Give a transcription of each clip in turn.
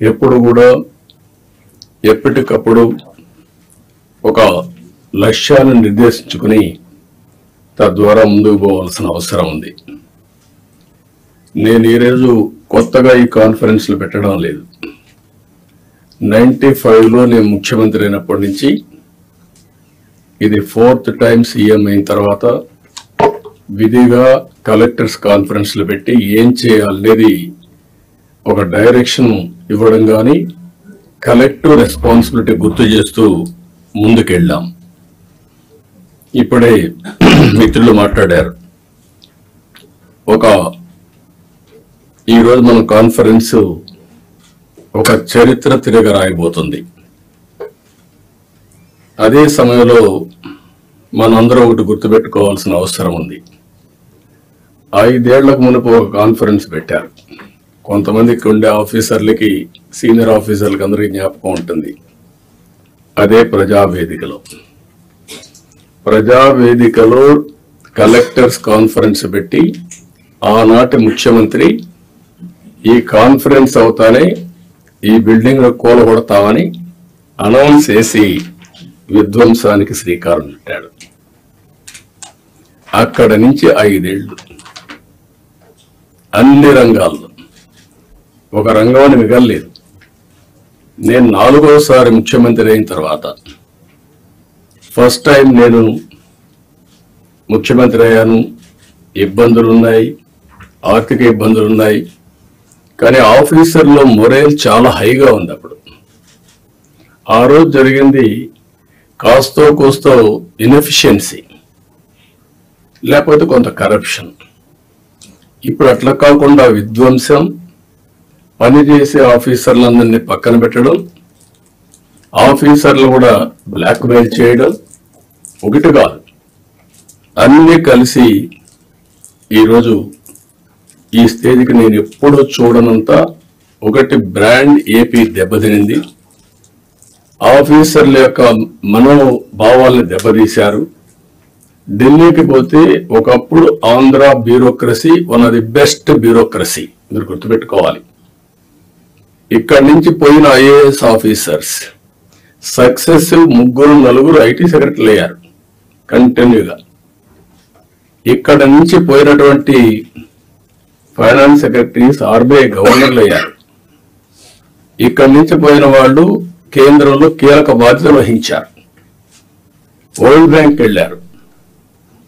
ఎప్పుడు కూడా ఎప్పటికప్పుడు ఒక లక్ష్యాన్ని నిర్దేశించుకుని తద్వారా ముందుకు పోవాల్సిన అవసరం ఉంది. నేను ఈరోజు కొత్తగా ఈ కాన్ఫరెన్స్లు పెట్టడం లేదు. నైన్టీ ఫైవ్లో నేను ముఖ్యమంత్రి అయినప్పటి నుంచి ఇది ఫోర్త్ టైం సీఎం అయిన తర్వాత విధిగా కలెక్టర్స్ కాన్ఫరెన్స్లు పెట్టి ఏం చేయాలనేది ఒక డైరెక్షన్ ఇవ్వడం కానీ కలెక్టివ్ రెస్పాన్సిబిలిటీ గుర్తు చేస్తూ ముందుకెళ్ళాం. ఇప్పుడే మిత్రులు మాట్లాడారు. ఒక ఈరోజు మన కాన్ఫరెన్స్ ఒక చరిత్ర తిరగ రాయబోతుంది. అదే సమయంలో మనందరం ఒకటి గుర్తుపెట్టుకోవాల్సిన అవసరం ఉంది. ఐదేళ్ళకు మునుపు ఒక కాన్ఫరెన్స్ పెట్టారు. కొంతమందికి ఉండే ఆఫీసర్లకి సీనియర్ ఆఫీసర్లకి అందరికీ జ్ఞాపకం ఉంటుంది. అదే ప్రజావేదికలో. ప్రజావేదికలో కలెక్టర్స్ కాన్ఫరెన్స్ పెట్టి ఆనాటి ముఖ్యమంత్రి ఈ కాన్ఫరెన్స్ అవుతానే ఈ బిల్డింగ్ కూలగొడతామని అనౌన్స్ చేసి విధ్వంసానికి శ్రీకారం చుట్టాడు. అక్కడ నుంచి ఐదేళ్ళు అన్ని రంగాల్లో. ఒక రంగంలో మిగలలేదు. నేను నాలుగోసారి ముఖ్యమంత్రి అయిన తర్వాత ఫస్ట్ టైం నేను ముఖ్యమంత్రి అయ్యాను. ఇబ్బందులు ఉన్నాయి ఆర్థిక ఇబ్బందులు ఉన్నాయి కానీ ఆఫీసర్లో మొరేల్ చాలా హైగా ఉంది అప్పుడు. ఆ రోజు జరిగింది కాస్తో కూస్తో ఇన్ఎఫిషియన్సీ లేకపోతే కొంత కరప్షన్. ఇప్పుడు అట్లా కాకుండా విధ్వంసం పనిచేసే ఆఫీసర్లందరినీ పక్కన పెట్టడం ఆఫీసర్లు కూడా బ్లాక్మెయిల్ చేయడం ఒకటి కాదు. అన్నీ కలిసి ఈరోజు ఈ స్టేజ్కి నేను ఎప్పుడూ చూడనంత ఒకటి బ్రాండ్ ఏపీ దెబ్బతినింది. ఆఫీసర్ల యొక్క మనోభావాల్ని దెబ్బతీశారు. ఢిల్లీకి పోతే ఒకప్పుడు Andhra bureaucracy one of the best bureaucracy మీరు గుర్తుపెట్టుకోవాలి. ఇక్కడి నుంచి పోయిన ఐఏఎస్ ఆఫీసర్స్ సక్సెసివ్ ముగ్గురు నలుగురు ఐటీ సెక్రటరీలు అయ్యారు కంటిన్యూగా. ఇక్కడ నుంచి పోయినటువంటి ఫైనాన్స్ సెక్రటరీస్ ఆర్బీఐ గవర్నర్లు అయ్యారు. ఇక్కడి నుంచి పోయిన వాళ్ళు కేంద్రంలో కీలక బాధ్యతలు వహించారు. వరల్డ్ బ్యాంక్ వెళ్ళారు.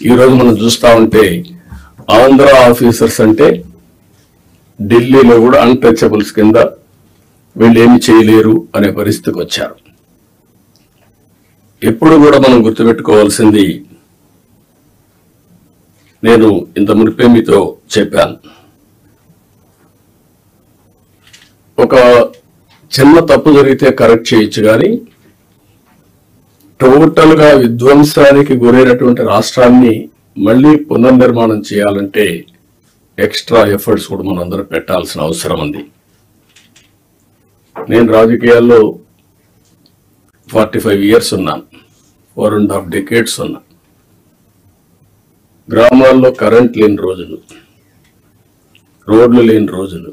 ఈరోజు మనం చూస్తా ఉంటే ఆంధ్ర ఆఫీసర్స్ అంటే ఢిల్లీలో కూడా అన్టచబుల్స్ కింద వీళ్ళు ఏమి చేయలేరు అనే పరిస్థితికి వచ్చారు. ఎప్పుడు కూడా మనం గుర్తుపెట్టుకోవాల్సింది నేను ఇంత మునిపే మీతో చెప్పాను. ఒక చిన్న తప్పు జరిగితే కరెక్ట్ చేయొచ్చు కానీ టోటల్గా విధ్వంసానికి గురైనటువంటి రాష్ట్రాన్ని మళ్ళీ పునర్నిర్మాణం చేయాలంటే ఎక్స్ట్రా ఎఫర్ట్స్ కూడా మనం పెట్టాల్సిన అవసరం ఉంది. నేను రాజకీయాల్లో ఫార్టీ ఫైవ్ ఇయర్స్ ఉన్నాను. ఫోర్ అండ్ హాఫ్ డెకేట్స్ ఉన్నా గ్రామాల్లో కరెంట్ లేని రోజులు రోడ్లు లేని రోజులు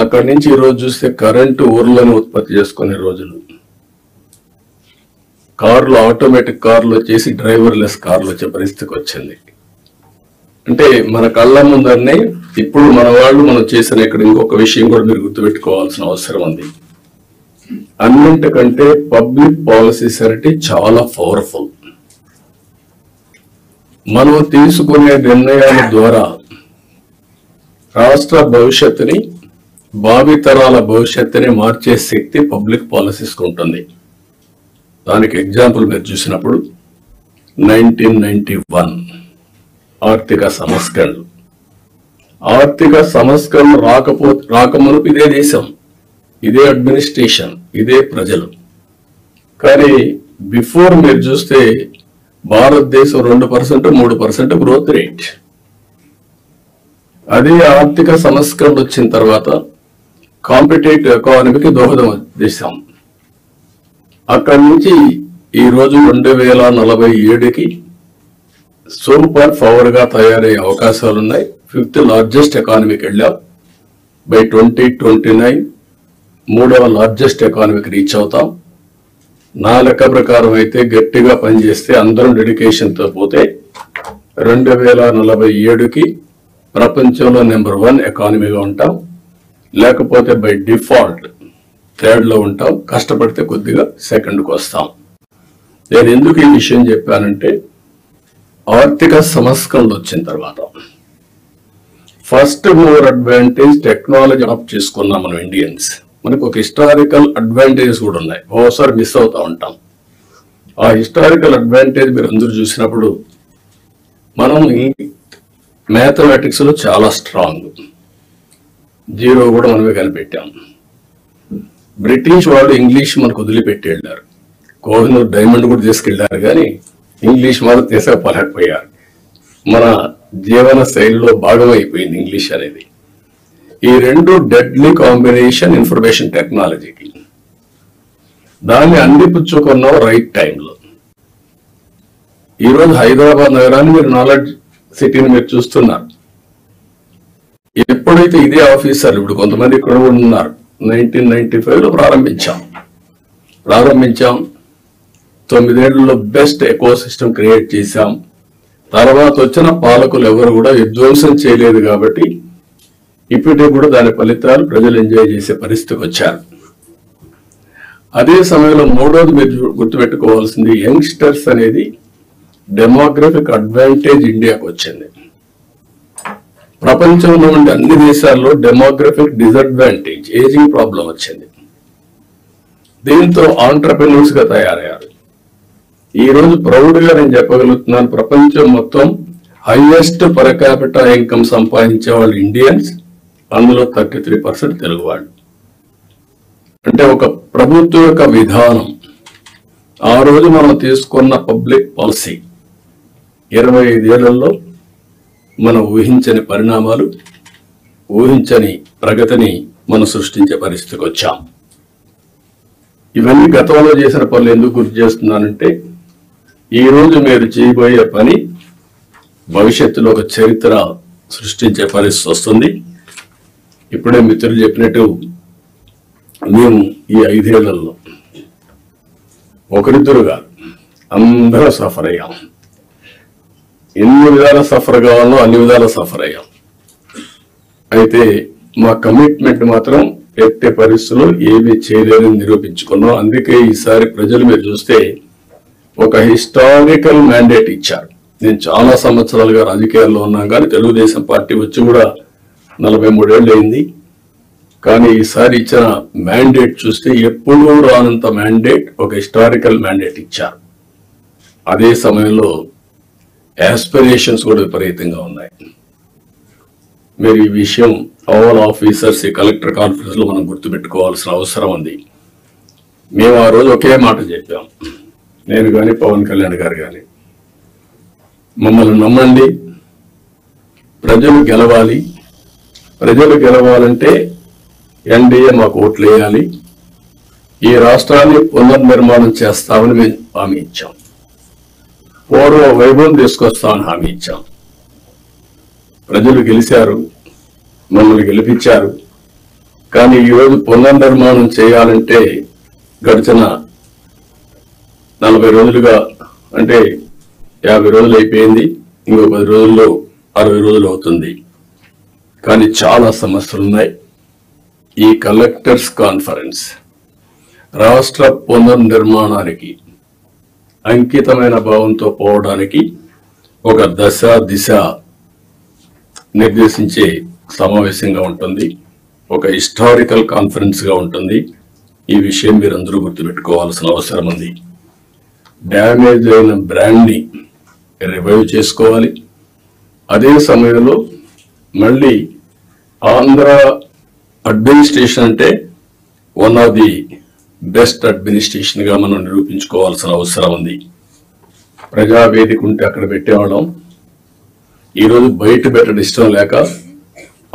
అక్కడి నుంచి ఈరోజు చూస్తే కరెంటు ఊర్లను ఉత్పత్తి చేసుకునే రోజులు. కార్లు ఆటోమేటిక్ కార్లు వచ్చేసి డ్రైవర్లెస్ కార్లు వచ్చే పరిస్థితికి వచ్చింది. అంటే మన కళ్ళ ముందరనే ఇప్పుడు మన వాళ్ళు మనం చేసిన ఇక్కడ ఇంకొక విషయం కూడా మీరు గుర్తుపెట్టుకోవాల్సిన అవసరం ఉంది. అన్నింటికంటే పబ్లిక్ పాలసీస్ అంటే చాలా పవర్ఫుల్. మనం తీసుకునే నిర్ణయాల ద్వారా రాష్ట్ర భవిష్యత్తుని భావితరాల భవిష్యత్తుని మార్చే శక్తి పబ్లిక్ పాలసీస్ ఉంటుంది. దానికి ఎగ్జాంపుల్ మీరు చూసినప్పుడు నైన్టీన్ నైన్టీ వన్. ఆర్థిక సంస్కరణలు ఆర్థిక సంస్కరణ రాకపో రాకమునుపు ఇదే దేశం ఇదే అడ్మినిస్ట్రేషన్ ఇదే ప్రజలు. కానీ బిఫోర్ మీరు చూస్తే భారతదేశం రెండు పర్సెంట్ మూడు పర్సెంట్ గ్రోత్ రేట్ అదే ఆర్థిక సంస్కరణలు వచ్చిన తర్వాత కాంపిటేటివ్ ఎకానమీకి దోహదం చేశాం అక్కడి నుంచి ఈ రోజు రెండు వేల నలభై ఏడుకి సూపర్ పవర్గా తయారయ్యే అవకాశాలు ఉన్నాయి ఫిఫ్త్ లార్జెస్ట్ ఎకానమీకి వెళ్ళాం. బై ట్వంటీ ట్వంటీ నైన్ మూడవ లార్జెస్ట్ ఎకానమీకి రీచ్ అవుతాం. నా లెక్క ప్రకారం అయితే గట్టిగా పనిచేస్తే అందరం డెడికేషన్తో పోతే రెండు వేల నలభై ఏడుకి ప్రపంచంలో నెంబర్ వన్ ఎకానమీగా ఉంటాం. లేకపోతే బై డిఫాల్ట్ థర్డ్లో ఉంటాం. కష్టపడితే కొద్దిగా సెకండ్కి వస్తాం. నేను ఎందుకు ఈ విషయం చెప్పానంటే ఆర్థిక సంస్కరణలు వచ్చిన తర్వాత first mover advantage technology adopt చేసుకున్నాం మనం ఇండియన్స్. మనకు ఒక హిస్టారికల్ అడ్వాంటేజ్ కూడా ఉన్నాయి. ఓసారి మిస్ అవుతూ ఉంటాం. ఆ హిస్టారికల్ అడ్వాంటేజ్ మీరు అందరూ చూసినప్పుడు మనం ఈ చాలా స్ట్రాంగ్ జీరో కూడా మనమే కనిపెట్టాం. బ్రిటిష్ వాళ్ళు ఇంగ్లీష్ మనకు వదిలిపెట్టి వెళ్ళారు. కోహినూర్ డైమండ్ కూడా తీసుకెళ్ళారు కానీ ఇంగ్లీష్ మాత్రం తీసుకుపోలేకపోయారు మన జీవన శైలిలో భాగం అయిపోయింది ఇంగ్లీష్ అనేది. ఈ రెండు డెడ్లీ కాంబినేషన్ ఇన్ఫర్మేషన్ టెక్నాలజీకి దాన్ని అందిపుచ్చుకున్నాం రైట్ టైంలో ఈరోజు హైదరాబాద్ నగరాన్ని మీరు నాలెడ్జ్ సిటీని మీరు చూస్తున్నారు. ఎప్పుడైతే ఇదే ఆఫీసర్ ఇప్పుడు కొంతమంది ఇక్కడ కూడా ఉన్నారు. నైన్టీన్ నైన్టీ ఫైవ్లో ప్రారంభించాం. ప్రారంభించాం. తొమ్మిదేళ్ళలో బెస్ట్ ఎకో సిస్టమ్ క్రియేట్ చేశాం. తర్వాత వచ్చిన పాలకులు ఎవరు కూడా విధ్వంసం చేయలేదు కాబట్టి ఇప్పటికీ కూడా దాని ఫలితాలు ప్రజలు ఎంజాయ్ చేసే పరిస్థితికి వచ్చారు. అదే సమయంలో మూడోది మీరు గుర్తుపెట్టుకోవాల్సింది యంగ్స్టర్స్ అనేది డెమోగ్రఫిక్ అడ్వాంటేజ్ ఇండియాకు వచ్చింది. ప్రపంచంలో ఉండే అన్ని దేశాల్లో డెమోగ్రఫిక్ డిసడ్వాంటేజ్ ఏజింగ్ ప్రాబ్లం వచ్చింది. దీంతో ఆంటర్ప్రెన్యూర్స్గా తయారయ్యారు. ఈ రోజు ప్రౌడ్గా నేను చెప్పగలుగుతున్నాను ప్రపంచం మొత్తం హైయెస్ట్ పర్ క్యాపిటల్ ఇన్కమ్ సంపాదించే వాళ్ళు ఇండియన్స్ అందులో థర్టీ త్రీ పర్సెంట్ తెలుగు వాళ్ళు. అంటే ఒక ప్రభుత్వం యొక్క విధానం. ఆ రోజు మనం తీసుకున్న పబ్లిక్ పాలసీ ఇరవై ఐదేళ్ళలో మనం ఊహించని పరిణామాలు ఊహించని ప్రగతిని మనం సృష్టించే పరిస్థితికి వచ్చాం. ఇవన్నీ గతంలో చేసిన పనులు ఎందుకు గుర్తు చేస్తున్నానంటే ఈ రోజు మీరు చేయబోయే పని భవిష్యత్తులో ఒక చరిత్ర సృష్టించే పరిస్థితి వస్తుంది. ఇప్పుడే మిత్రులు చెప్పినట్టు మేము ఈ ఐదేళ్ళలో ఒకరిద్దరుగా అందరూ సఫర్ అయ్యాం. ఎన్ని విధాల సఫర్ కావాలో అన్ని విధాల సఫర్ అయ్యాం. అయితే మా కమిట్మెంట్ మాత్రం ఎట్టే పరిస్థితుల్లో ఏమీ చేయలేదని నిరూపించుకున్నాం. అందుకే ఈసారి ప్రజలు మీరు చూస్తే ఒక హిస్టారికల్ మ్యాండేట్ ఇచ్చారు. నేను చాలా సంవత్సరాలుగా రాజకీయాల్లో ఉన్నాం కానీ తెలుగుదేశం పార్టీ వచ్చి కూడా నలభై మూడేళ్ళు అయింది కానీ ఈసారి ఇచ్చిన మ్యాండేట్ చూస్తే ఎప్పుడూ రానంత మ్యాండేట్ ఒక హిస్టారికల్ మ్యాండేట్ ఇచ్చారు. అదే సమయంలో యాస్పిరేషన్స్ కూడా విపరీతంగా ఉన్నాయి. మీరు ఈ విషయం ఆల్ ఆఫీసర్స్ ఈ కలెక్టర్ కాన్ఫరెన్స్లో మనం గుర్తుపెట్టుకోవాల్సిన అవసరం ఉంది. మేము ఆ రోజు ఒకే మాట చెప్పాం. నేను కానీ పవన్ కళ్యాణ్ గారు కానీ మమ్మల్ని నమ్మండి. ప్రజలు గెలవాలి. ప్రజలు గెలవాలంటే ఎన్డీఏ మాకు ఓట్లు వేయాలి. ఈ రాష్ట్రాన్ని పునర్నిర్మాణం చేస్తామని మేము హామీ ఇచ్చాం. పూర్వ వైభవం తీసుకొస్తామని హామీ ఇచ్చాం. ప్రజలు గెలిచారు మమ్మల్ని గెలిపించారు. కానీ ఈరోజు పునర్నిర్మాణం చేయాలంటే గడిచిన నలభై రోజులుగా అంటే యాభై రోజులు అయిపోయింది ఇంకో పది రోజుల్లో అరవై రోజులు అవుతుంది. కానీ చాలా సమస్యలు ఉన్నాయి ఈ కలెక్టర్స్ కాన్ఫరెన్స్ రాష్ట్ర పునర్నిర్మాణానికి అంకితమైన భావంతో పోవడానికి ఒక దశ దిశ నిర్దేశించే సమావేశంగా ఉంటుంది. ఒక హిస్టారికల్ కాన్ఫరెన్స్గా ఉంటుంది. ఈ విషయం మీరందరూ గుర్తుపెట్టుకోవాల్సిన అవసరం ఉంది. డ్యామేజ్ అయిన బ్రాండ్ని రివైవ్ చేసుకోవాలి. అదే సమయంలో మళ్ళీ ఆంధ్ర అడ్మినిస్ట్రేషన్ అంటే వన్ ఆఫ్ ది బెస్ట్ అడ్మినిస్ట్రేషన్గా మనం నిరూపించుకోవాల్సిన అవసరం ఉంది. ప్రజావేదిక ఉంటే అక్కడ పెట్టేవాళ్ళం. ఈరోజు బయట పెట్టడం ఇష్టం లేక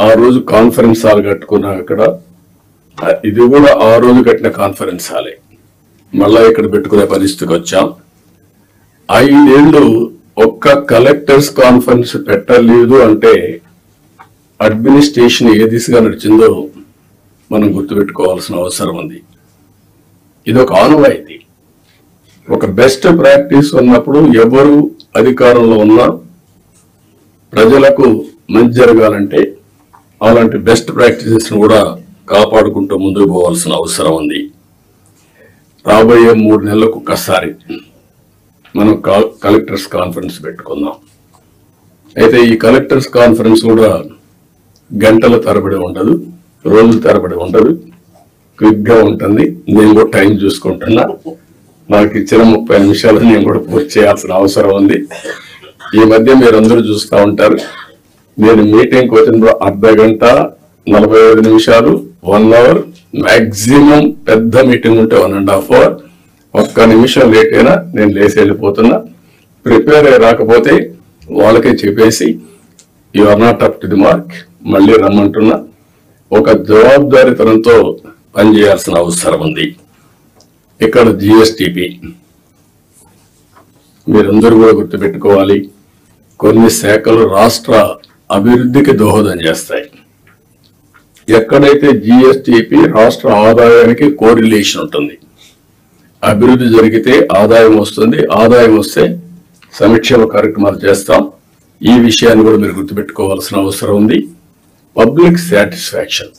ఆ రోజు కాన్ఫరెన్స్ హాల్ కట్టుకున్నాం అక్కడ. ఇది కూడా ఆ రోజు కట్టిన కాన్ఫరెన్స్ హాలే. మళ్ళా ఇక్కడ పెట్టుకునే పరిస్థితికి వచ్చాం. ఐదేళ్ళు ఒక్క కలెక్టర్స్ కాన్ఫరెన్స్ పెట్టలేదు అంటే అడ్మినిస్ట్రేషన్ ఏ దిశగా నడిచిందో మనం గుర్తుపెట్టుకోవాల్సిన అవసరం ఉంది. ఇది ఒక ఆనవాయితీ. ఒక బెస్ట్ ప్రాక్టీస్ ఉన్నప్పుడు ఎవరు అధికారంలో ఉన్నా ప్రజలకు మంచి జరగాలంటే అలాంటి బెస్ట్ ప్రాక్టీసెస్ను కూడా కాపాడుకుంటూ ముందుకు పోవాల్సిన అవసరం ఉంది. రాబోయే మూడు నెలలకు ఒక్కసారి మనం కలెక్టర్స్ కాన్ఫరెన్స్ పెట్టుకుందాం. అయితే ఈ కలెక్టర్స్ కాన్ఫరెన్స్ కూడా గంటల తరబడి ఉండదు రోజుల తరబడి ఉండదు. క్విక్గా ఉంటుంది. నేను కూడా టైం చూసుకుంటున్నా. నాకు ఇచ్చిన ముప్పై నిమిషాలు నేను కూడా పూర్తి చేయాల్సిన అవసరం ఉంది. ఈ మధ్య మీరందరూ చూస్తూ ఉంటారు. నేను మీటింగ్కి వచ్చిన అర్ధ గంట నలభై ఐదు నిమిషాలు వన్ అవర్ మ్యాక్సిమం పెద్ద మీటింగ్ ఉంటే వన్ అండ్ హాఫ్ అవర్ ఒక్క నిమిషం లేట్ అయినా నేను లేచి వెళ్ళిపోతున్నా. ప్రిపేర్ అయ్యి రాకపోతే వాళ్ళకే చెప్పేసి you are not up to the mark మళ్ళీ రమ్మంటున్నా. ఒక జవాబుదారీతనంతో పనిచేయాల్సిన అవసరం ఉంది. ఇక్కడ జిఎస్టిపి మీరందరూ కూడా గుర్తుపెట్టుకోవాలి. కొన్ని శాఖలు రాష్ట్ర అభివృద్ధికి దోహదం చేస్తాయి. ఎక్కడైతే జిఎస్టిపి రాష్ట్ర ఆదాయానికి కోరిలేషన్ ఉంటుంది అభివృద్ధి జరిగితే ఆదాయం వస్తుంది ఆదాయం వస్తే సంక్షేమ కార్యక్రమాలు చేస్తాం. ఈ విషయాన్ని కూడా మీరు గుర్తుపెట్టుకోవాల్సిన అవసరం ఉంది. పబ్లిక్ సాటిస్ఫాక్షన్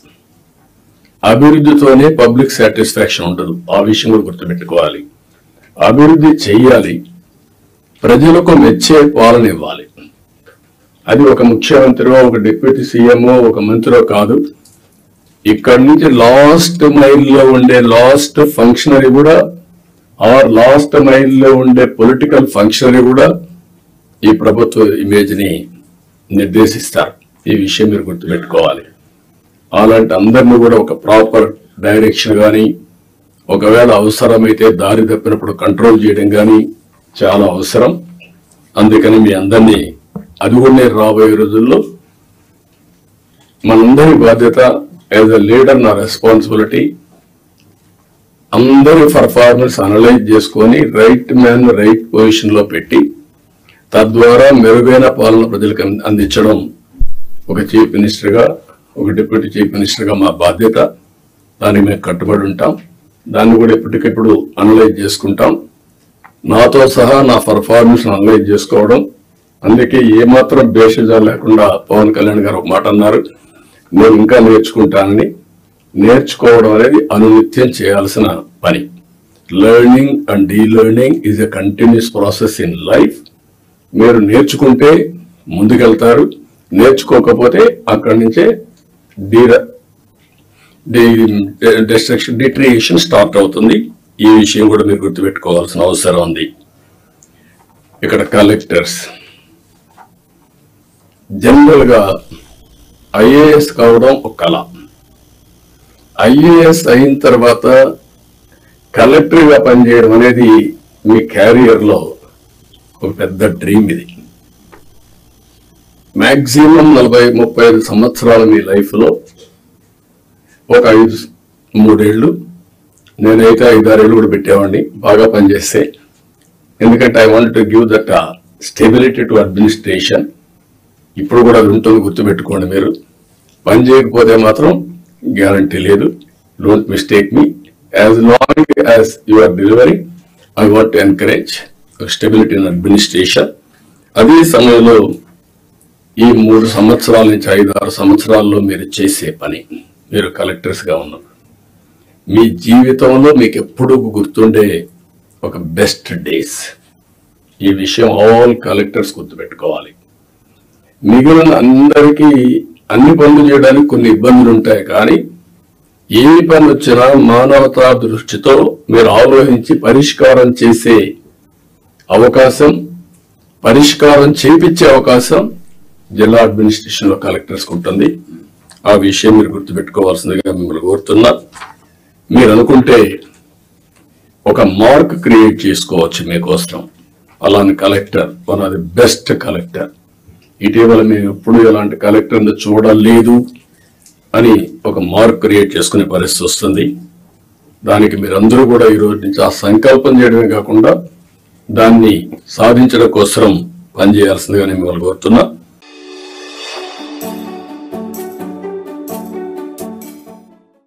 అభివృద్ధితోనే పబ్లిక్ సాటిస్ఫాక్షన్ ఉండదు. ఆ విషయం కూడా గుర్తుపెట్టుకోవాలి. అభివృద్ధి చేయాలి ప్రజలకు మెచ్చే పాలన ఇవ్వాలి. అది ఒక ముఖ్యమంత్రి ఒక డిప్యూటీ సీఎంఓ ఒక మంత్రో కాదు. ఇక్కడి నుంచి లాస్ట్ మైల్లో ఉండే లాస్ట్ ఫంక్షనరీ కూడా ఆర్ లాస్ట్ మైల్లో ఉండే పొలిటికల్ ఫంక్షనరీ కూడా ఈ ప్రభుత్వ ఇమేజ్ని నిర్దేశిస్తారు. ఈ విషయం మీరు గుర్తుపెట్టుకోవాలి. అలాంటి అందరినీ కూడా ఒక ప్రాపర్ డైరెక్షన్ కానీ ఒకవేళ అవసరమైతే దారి తప్పినప్పుడు కంట్రోల్ చేయడం కానీ చాలా అవసరం. అందుకని మీ అందరినీ అది కూడా రాబోయే రోజుల్లో మనందరి బాధ్యత యాజ్ అ లీడర్ నా రెస్పాన్సిబిలిటీ అందరి పర్ఫార్మెన్స్ అనలైజ్ చేసుకొని రైట్ మ్యాన్ రైట్ పొజిషన్లో పెట్టి తద్వారా మెరుగైన పాలన ప్రజలకు అందించడం. ఒక చీఫ్ మినిస్టర్గా ఒక డిప్యూటీ చీఫ్ మినిస్టర్గా మా బాధ్యత. దానికి మేము కట్టుబడి ఉంటాం. దాన్ని కూడా ఎప్పటికెప్పుడు అనలైజ్ చేసుకుంటాం. నాతో సహా నా పర్ఫార్మెన్స్ అనలైజ్ చేసుకోవడం. అందుకే ఏమాత్రం బేషజా లేకుండా పవన్ కళ్యాణ్ గారు ఒక మాట అన్నారు. నేను ఇంకా నేర్చుకుంటానని నేర్చుకోవడం అనేది అనునిత్యం చేయాల్సిన పని. Learning and delearning is a continuous process in life మీరు నేర్చుకుంటే ముందుకెళ్తారు నేర్చుకోకపోతే అక్కడి నుంచే డీర డిస్ట్రక్షన్ డిట్రియేషన్ స్టార్ట్ అవుతుంది. ఈ విషయం కూడా మీరు గుర్తుపెట్టుకోవాల్సిన అవసరం ఉంది. ఇక్కడ కలెక్టర్స్ జనరల్గా ఐఏఎస్ కావడం ఒక కళ. ఐఏఎస్ అయిన తర్వాత కలెక్టర్గా పనిచేయడం అనేది మీ క్యారియర్లో ఒక పెద్ద డ్రీమ్ ఇది. మ్యాక్సిమం నలభై ముప్పై ఐదు సంవత్సరాల మీ లైఫ్లో ఒక ఐదు మూడేళ్ళు నేనైతే ఐదారేళ్ళు కూడా పెట్టేవాడిని బాగా పనిచేస్తే. ఎందుకంటే I want to give that stability to administration. ఇప్పుడు కూడా అది ఉంటుంది గుర్తుపెట్టుకోండి మీరు. పని చేయకపోతే మాత్రం గ్యారంటీ లేదు. Don't mistake me as long as you are delivery I want to encourage stability in administration అదే సమయంలో ఈ మూడు సంవత్సరాల నుంచి ఐదు ఆరు సంవత్సరాల్లో మీరు చేసే పని మీరు కలెక్టర్స్గా ఉన్నారు మీ జీవితంలో మీకు ఎప్పుడూ గుర్తుండే ఒక బెస్ట్ డేస్ ఈ విషయం ఆల్ కలెక్టర్స్ గుర్తుపెట్టుకోవాలి. మిగిలిన అందరికీ అన్ని పనులు చేయడానికి కొన్ని ఇబ్బందులు ఉంటాయి కానీ ఏ పని వచ్చినా మానవతా దృష్టితో మీరు ఆలోచించి పరిష్కారం చేసే అవకాశం పరిష్కారం చేపించే అవకాశం జిల్లా అడ్మినిస్ట్రేషన్లో కలెక్టర్స్ ఉంటుంది. ఆ విషయం మీరు గుర్తుపెట్టుకోవాల్సిందిగా మిమ్మల్ని కోరుతున్నా. మీరు అనుకుంటే ఒక మార్క్ క్రియేట్ చేసుకోవచ్చు మీకోసం. అలాంటి collector one of the best collector. ఇటీవల మేము ఎప్పుడు ఇలాంటి కలెక్టర్ చూడలేదు అని ఒక మార్క్ క్రియేట్ చేసుకునే పరిస్థితి వస్తుంది. దానికి మీరందరూ కూడా ఈ రోజు నుంచి ఆ సంకల్పం చేయడమే కాకుండా దాన్ని సాధించడం కోసం పనిచేయాల్సిందిగా నేను మిమ్మల్ని కోరుతున్నా.